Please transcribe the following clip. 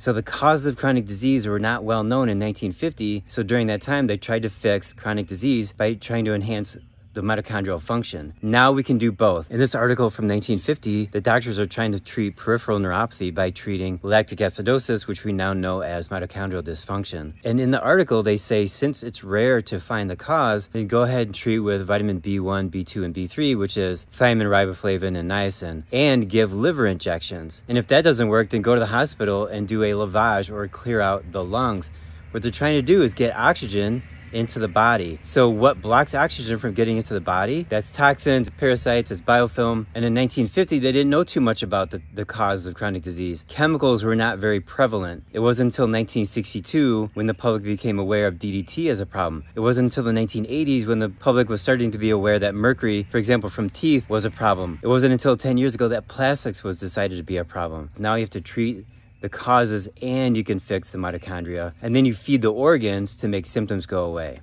So the causes of chronic disease were not well known in 1950. So during that time, they tried to fix chronic disease by trying to enhance the mitochondrial function. Now we can do both. In this article from 1950, the doctors are trying to treat peripheral neuropathy by treating lactic acidosis, which we now know as mitochondrial dysfunction. And in the article, they say since it's rare to find the cause, then go ahead and treat with vitamin B1, B2, and B3, which is thiamine, riboflavin, and niacin, and give liver injections. And if that doesn't work, then go to the hospital and do a lavage or clear out the lungs. What they're trying to do is get oxygen into the body. So what blocks oxygen from getting into the body? That's toxins, parasites, it's biofilm. And in 1950, they didn't know too much about the, the causes of chronic disease. Chemicals were not very prevalent. It wasn't until 1962 when the public became aware of DDT as a problem. It wasn't until the 1980s when the public was starting to be aware that mercury, for example, from teeth was a problem. It wasn't until 10 years ago that plastics was decided to be a problem. Now you have to treat the causes and you can fix the mitochondria. And then you feed the organs to make symptoms go away.